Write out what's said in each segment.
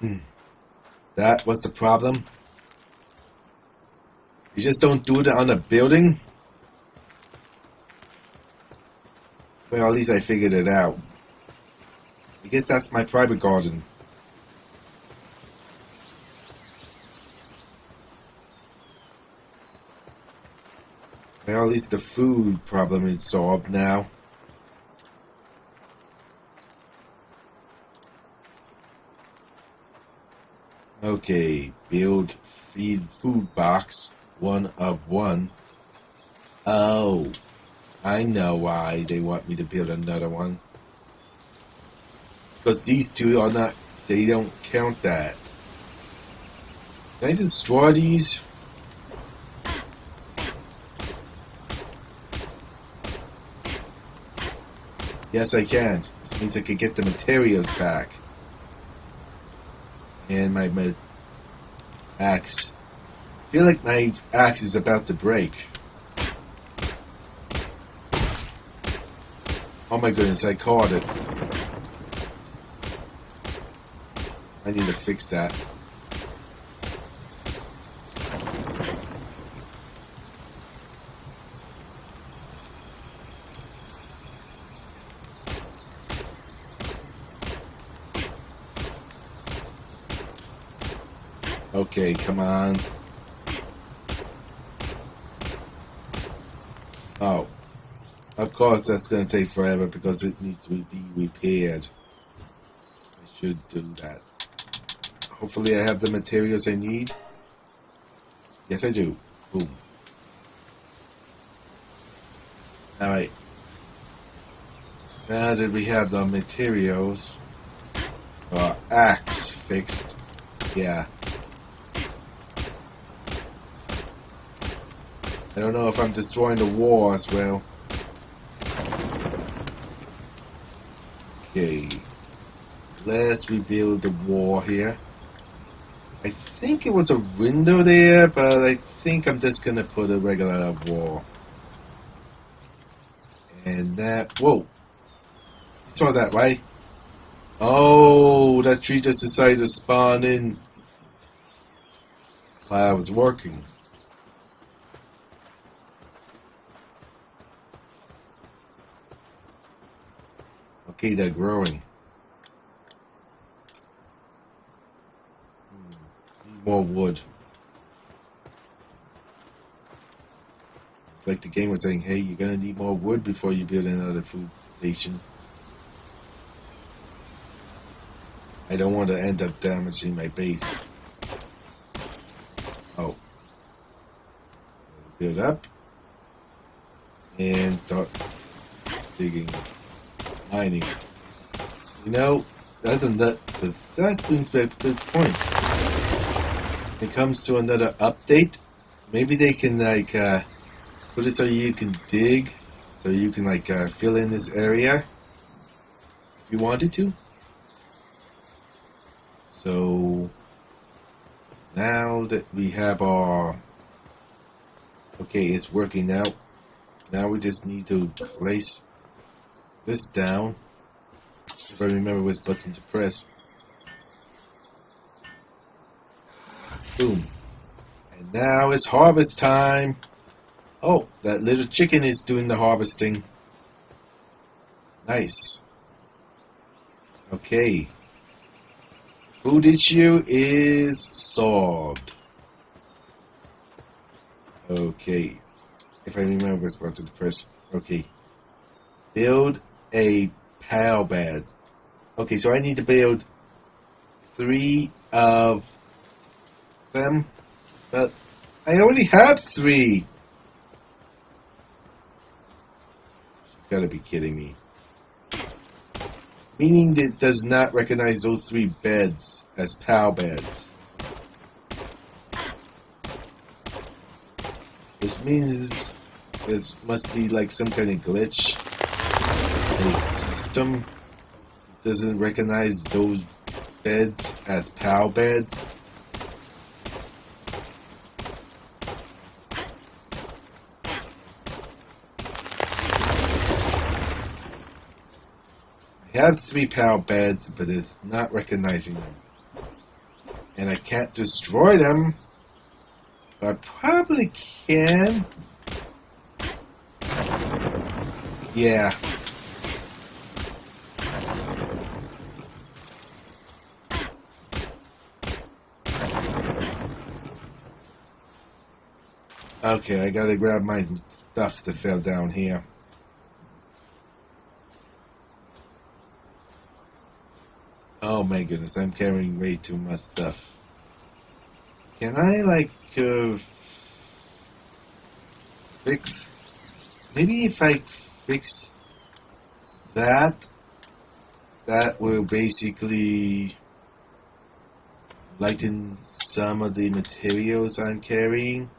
Hmm. That was the problem. You just don't do it on a building? Well, at least I figured it out. I guess that's my private garden. Well, at least the food problem is solved now. Okay, build feed food box one of one. Oh, I know why they want me to build another one. Because these two are not, they don't count that. Can I destroy these? Yes, I can. This means I can get the materials back. And my, my axe. I feel like my axe is about to break. Oh my goodness, I caught it. I need to fix that. Okay, come on. Oh. Of course, that's going to take forever because it needs to be repaired. I should do that. Hopefully I have the materials I need. Yes, I do. Boom. Alright. Now that we have the materials, our axe fixed, yeah. I don't know if I'm destroying the wall as well. Okay. Let's rebuild the wall here. I think it was a window there, but I think I'm just gonna put a regular wall. And that, whoa. You saw that, right? Oh, that tree just decided to spawn in while I was working. Okay, they're growing. Hmm, Need more wood. Like the game was saying, hey, you're gonna need more wood before you build another food station. I don't want to end up damaging my base. Oh. Build up. And start digging mining. You know, doesn't that that brings back a good point. When it comes to another update, maybe they can like uh, put it so you can dig, so you can like uh, fill in this area if you wanted to. So now that we have our okay, it's working now. Now we just need to place this down. If I remember which button to press. Boom. And now it's harvest time. Oh, that little chicken is doing the harvesting. Nice. Okay. Food issue is solved. Okay. If I remember which button to press. Okay. Build a pal bed. Okay, so I need to build three of them, but I already have three. You gotta be kidding me. Meaning that it does not recognize those three beds as PAL beds. This means this must be like some kind of glitch the system doesn't recognize those beds as PAL beds. I have three PAL beds, but it's not recognizing them. And I can't destroy them. I probably can. Yeah. Okay, I gotta grab my stuff that fell down here. Oh my goodness, I'm carrying way too much stuff. Can I, like, uh, fix... Maybe if I fix that, that will basically lighten some of the materials I'm carrying.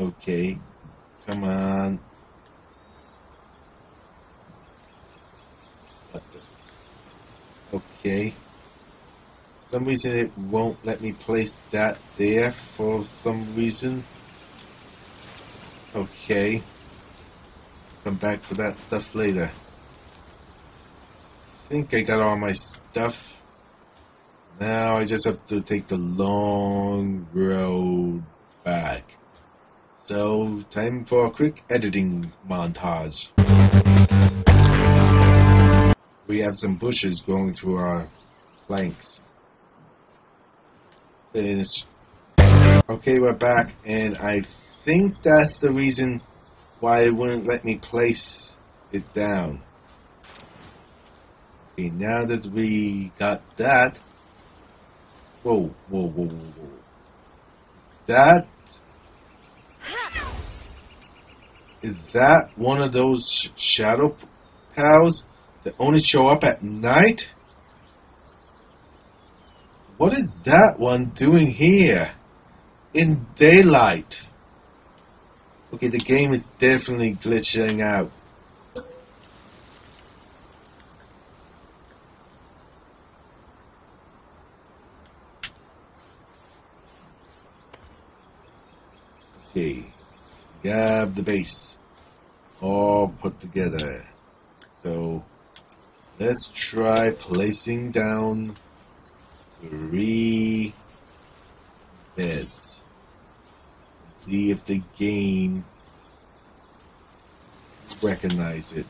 Okay, come on. Okay. some reason it won't let me place that there for some reason. Okay. Come back for that stuff later. I think I got all my stuff. Now I just have to take the long road back. So, time for a quick editing montage. We have some bushes going through our planks. Finish. Okay, we're back, and I think that's the reason why it wouldn't let me place it down. Okay, now that we got that. Whoa, whoa, whoa, whoa, whoa. That Is that one of those shadow pals that only show up at night? What is that one doing here? In daylight. Okay, the game is definitely glitching out. Okay. Grab the base. All put together. So let's try placing down three beds. See if the game recognize it.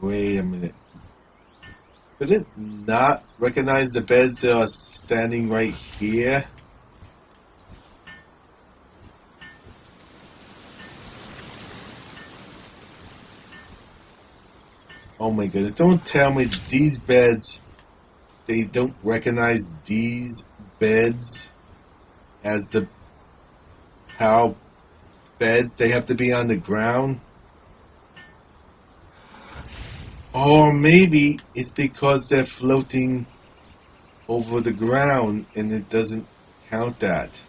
Wait a minute. Could it not recognize the beds that are standing right here? Oh my goodness, don't tell me these beds, they don't recognize these beds as the how beds, they have to be on the ground? Or maybe it's because they're floating over the ground and it doesn't count that.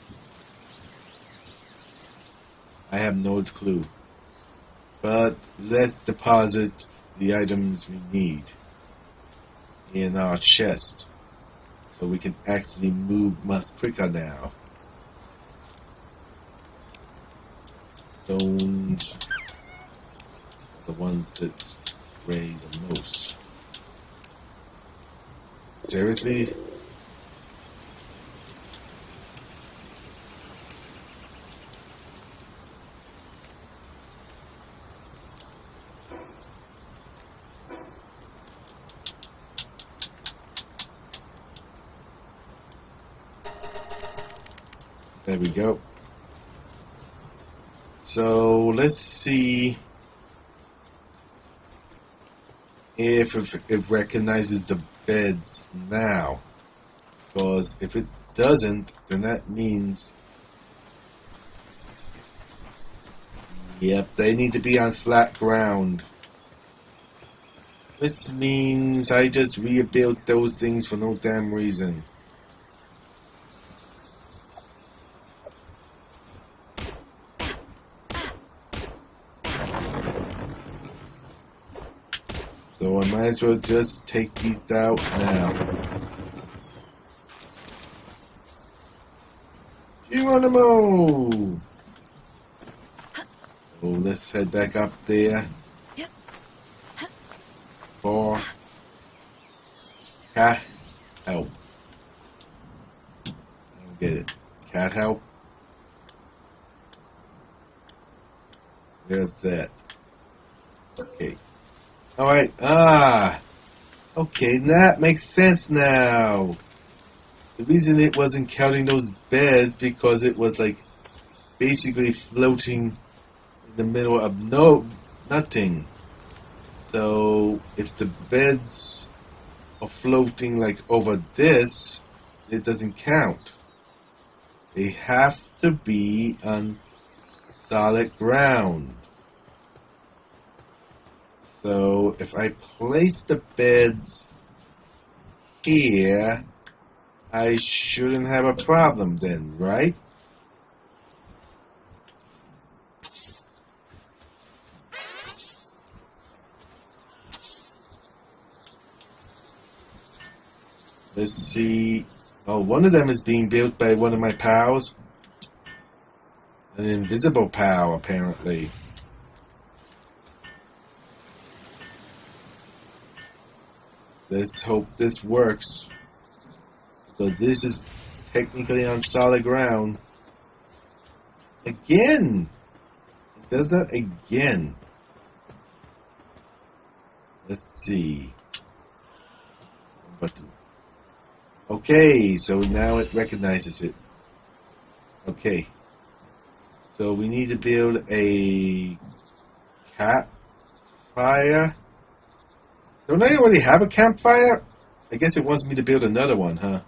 I have no clue. But let's deposit the items we need in our chest so we can actually move much quicker now. Stones, the ones that weigh the most. Seriously? There we go. So let's see if it recognizes the beds now. Because if it doesn't, then that means. Yep, they need to be on flat ground. This means I just rebuilt those things for no damn reason. So I might as well just take these out now. Geronimo! Oh, let's head back up there. For cat help. I don't get it. Cat help? There's that. Okay. Alright, ah! Okay, that makes sense now. The reason it wasn't counting those beds because it was like basically floating in the middle of no nothing. So if the beds are floating like over this, it doesn't count. They have to be on solid ground. So if I place the beds here, I shouldn't have a problem then, right? Let's see. Oh, one of them is being built by one of my pals. An invisible pal, apparently. Let's hope this works. Because this is technically on solid ground. Again! It does that again. Let's see. Button. Okay, so now it recognizes it. Okay. So we need to build a campfire. Don't I already have a campfire? I guess it wants me to build another one, huh?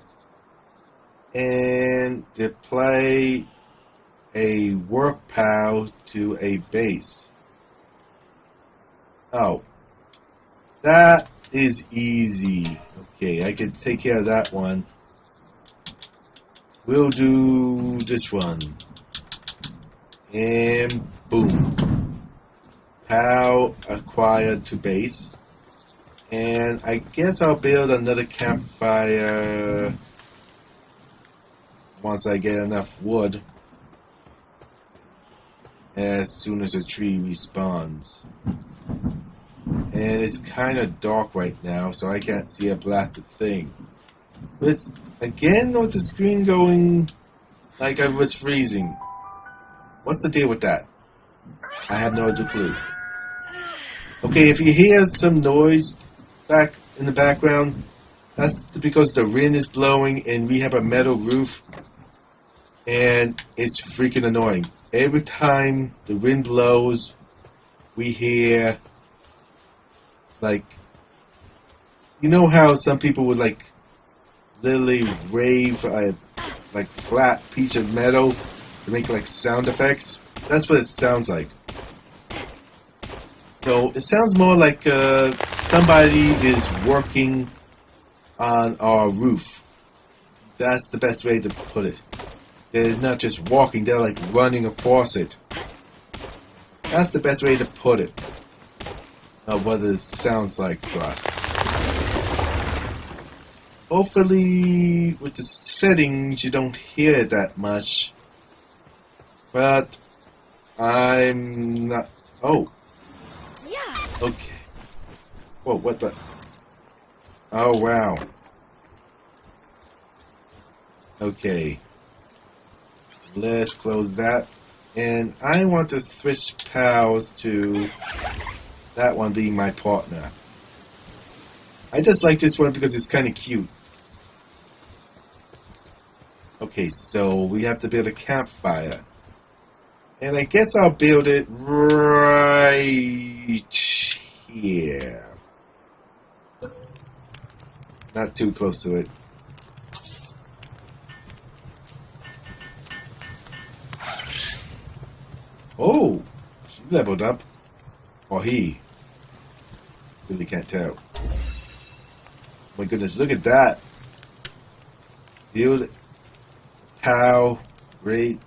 And deploy a work pal to a base. Oh. That is easy. Okay, I can take care of that one. We'll do this one. And boom. Pal acquired to base. And I guess I'll build another campfire once I get enough wood. As soon as the tree respawns. And it's kind of dark right now, so I can't see a blasted thing. But it's, again, with the screen going like I was freezing. What's the deal with that? I have no clue. Okay, if you hear some noise back in the background, that's because the wind is blowing and we have a metal roof and it's freaking annoying. Every time the wind blows, we hear like you know how some people would like literally rave a like flat piece of metal to make like sound effects. That's what it sounds like. So it sounds more like uh, somebody is working on our roof. That's the best way to put it. They're not just walking; they're like running across it. That's the best way to put it of what it sounds like to us. Hopefully, with the settings, you don't hear that much. But I'm not. Oh. Okay. Whoa, what the? Oh, wow. Okay. Let's close that. And I want to switch pals to that one being my partner. I just like this one because it's kind of cute. Okay, so we have to build a campfire. And I guess I'll build it right here. Not too close to it. Oh, she leveled up. Or he. Really can't tell. Oh my goodness, look at that. Build cow, great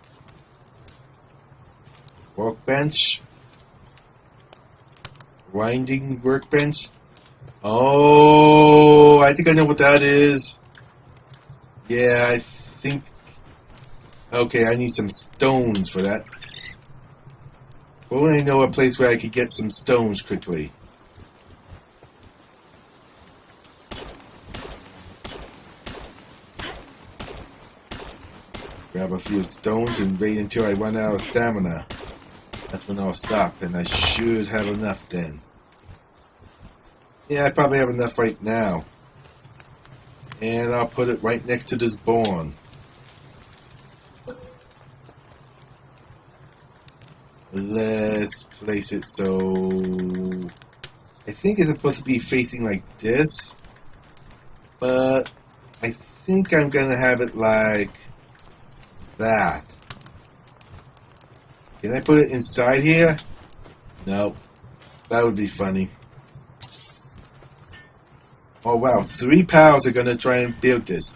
workbench, grinding workbench. Oh, I think I know what that is. Yeah, I think. Okay, I need some stones for that. But I know a place where I could get some stones quickly. Grab a few stones and wait until I run out of stamina. That's when I'll stop, and I should have enough then. Yeah, I probably have enough right now. And I'll put it right next to this barn. Let's place it so... I think it's supposed to be facing like this. But I think I'm going to have it like that. Can I put it inside here? No. That would be funny. Oh wow, three pals are gonna try and build this.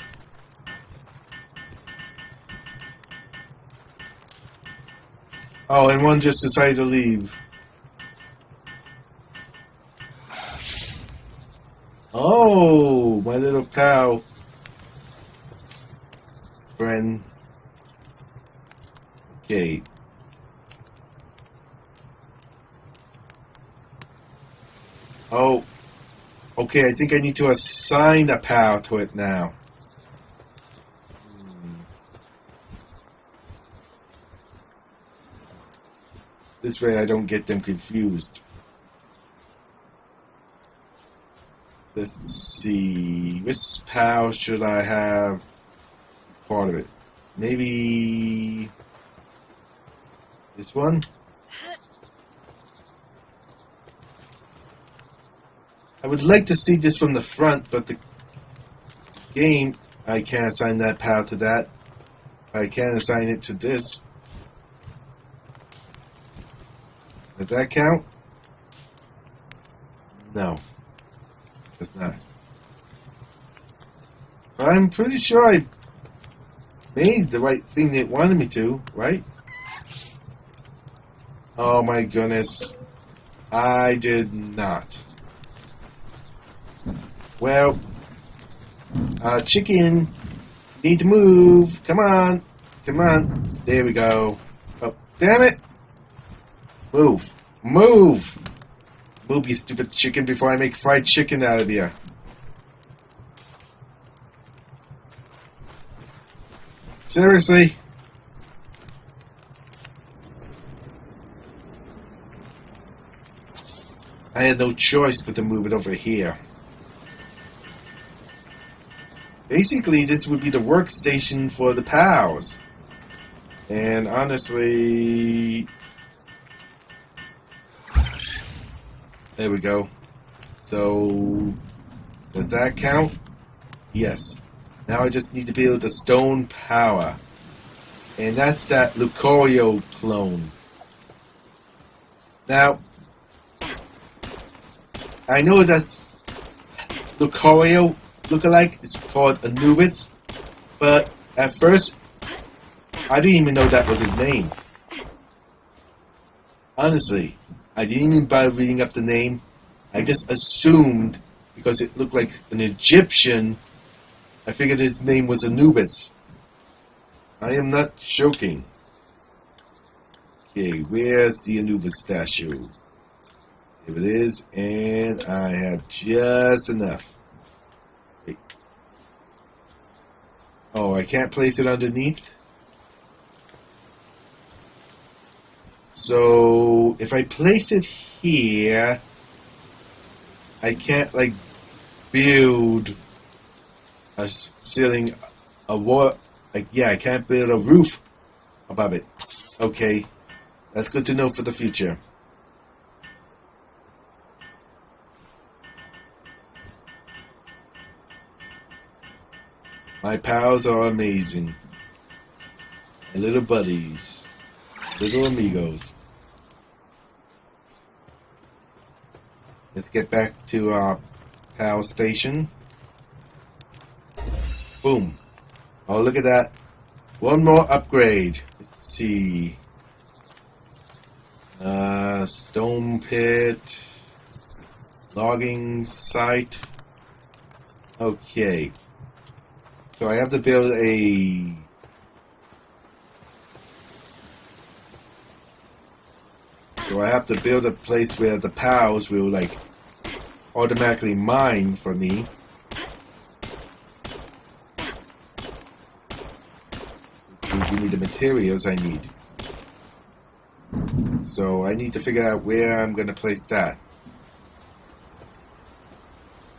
Oh, and one just decided to leave. Oh, my little pal. Friend. Okay. Oh. Okay, I think I need to assign a pal to it now. This way I don't get them confused. Let's see. Which pal should I have part of it? Maybe this one? I would like to see this from the front, but the game, I can't assign that path to that. I can't assign it to this. Does that count? No. It's not. But I'm pretty sure I made the right thing it wanted me to, right? Oh my goodness. I did not. Well, uh, chicken, need to move. Come on. Come on. There we go. Oh, damn it. Move. Move. Move, you stupid chicken, before I make fried chicken out of you. Seriously? I had no choice but to move it over here. Basically, this would be the workstation for the pals. And honestly... There we go. So... Does that count? Yes. Now I just need to build a stone power. And that's that Lucario clone. Now, I know that's Lucario lookalike. It's called Anubis. But at first, I didn't even know that was his name. Honestly, I didn't even bother reading up the name. I just assumed because it looked like an Egyptian. I figured his name was Anubis. I am not joking. Okay, where's the Anubis statue? Here it is, and I have just enough. Oh, I can't place it underneath? So, if I place it here, I can't, like, build a ceiling, a wall, like, yeah, I can't build a roof above it. Okay, that's good to know for the future. My pals are amazing. My little buddies. Little amigos. Let's get back to our pal station. Boom. Oh, look at that. One more upgrade. Let's see. Uh, stone pit. Logging site. Okay. So I have to build a So I have to build a place where the pals will like automatically mine for me. Give me the materials I need. So I need to figure out where I'm going to place that.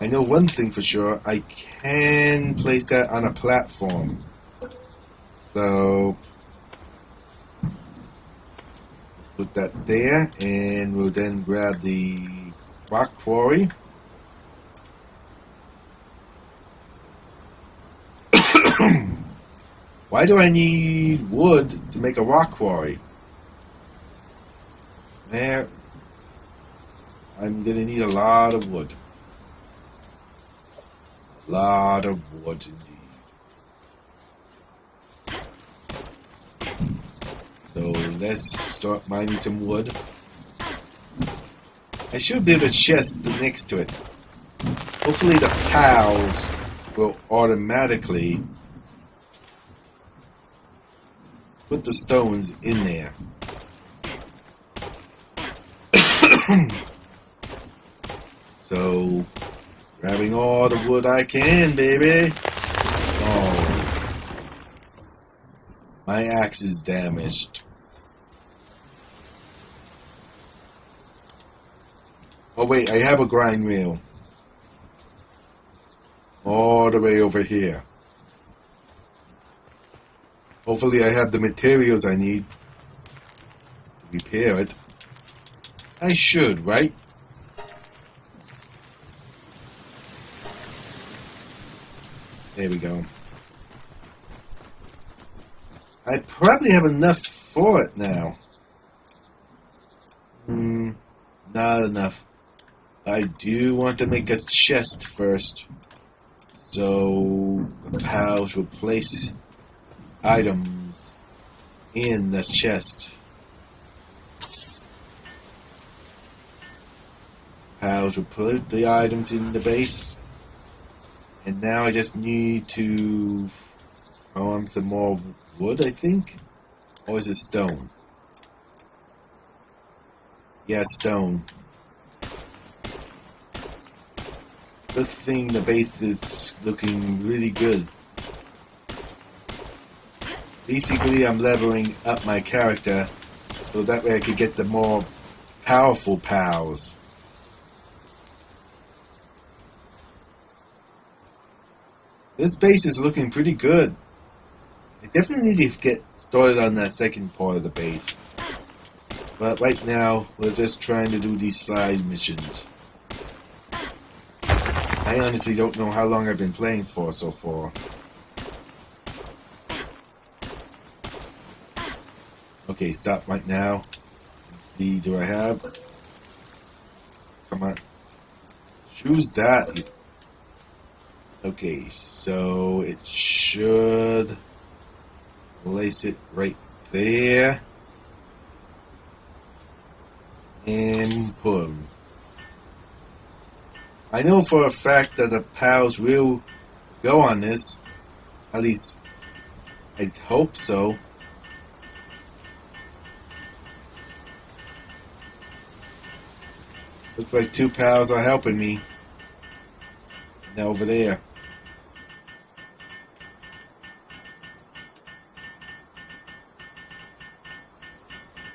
I know one thing for sure. I can place that on a platform. So put that there and we'll then grab the rock quarry. Why do I need wood to make a rock quarry? There, I'm gonna need a lot of wood. A lot of wood indeed. So let's start mining some wood. I should build a chest next to it. Hopefully the pals will automatically put the stones in there. so, grabbing all the wood I can, baby. Oh, my axe is damaged. Oh wait, I have a grind wheel. All the way over here. Hopefully I have the materials I need to repair it. I should, right? There we go. I probably have enough for it now. Hmm, not enough. I do want to make a chest first. So pals will place items in the chest. Pals will put the items in the base. And now I just need to farm some more wood, I think? Or is it stone? Yeah, stone. Good thing the base is looking really good. Basically, I'm leveling up my character so that way I could get the more powerful pals. This base is looking pretty good. I definitely need to get started on that second part of the base. But right now, we're just trying to do these side missions. I honestly don't know how long I've been playing for so far. Okay, stop right now. Let's see, do I have? Come on. Choose that. Okay, so it should place it right there. And them. I know for a fact that the pals will go on this. At least, I hope so. Looks like two pals are helping me. Now over there.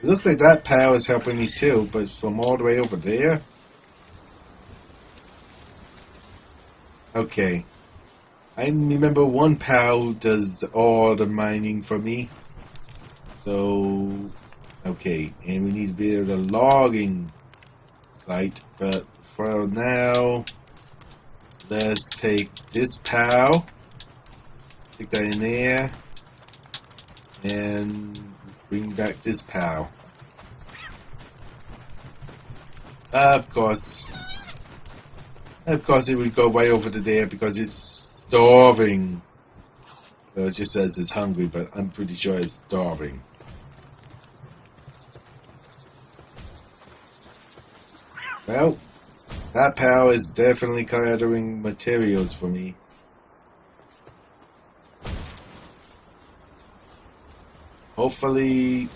It looks like that pal is helping me too, but from all the way over there. Okay. I remember one pal does all the mining for me. So, okay, and we need to build a logging site, but for now, let's take this pal, stick that in there, and bring back this pal. Of course. Of course, it would go way over to there because it's starving. It just says it's hungry, but I'm pretty sure it's starving. Well, that pal is definitely gathering materials for me. Hopefully,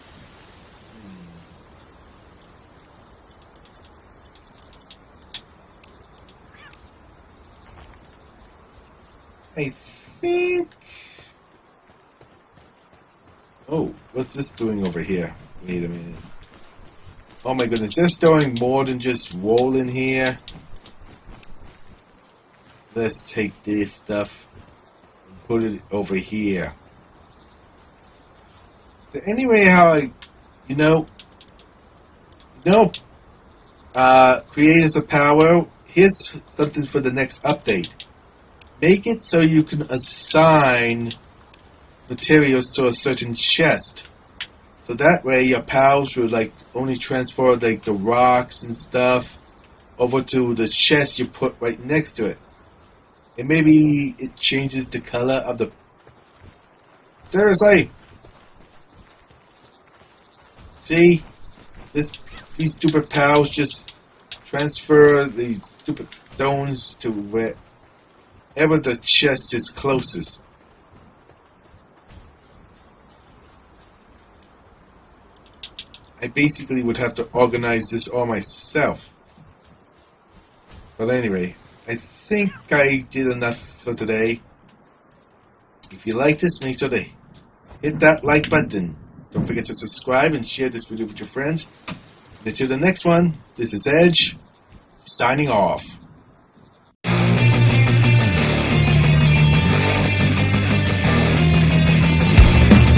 I think. Oh, what's this doing over here? Wait a minute. Oh my goodness, this doing more than just wool in here. Let's take this stuff and put it over here. So anyway, how I, you know, know, uh, creators of Palworld. Here's something for the next update. Make it so you can assign materials to a certain chest. So that way your pals will like only transfer like the rocks and stuff over to the chest you put right next to it. And maybe it changes the color of the Seriously. See? This these stupid pals just transfer these stupid stones to wherever the chest is closest. I basically would have to organize this all myself. But anyway, I think I did enough for today. If you like this, make sure to hit that like button. Don't forget to subscribe and share this video with your friends. And until the next one, this is Edge, signing off.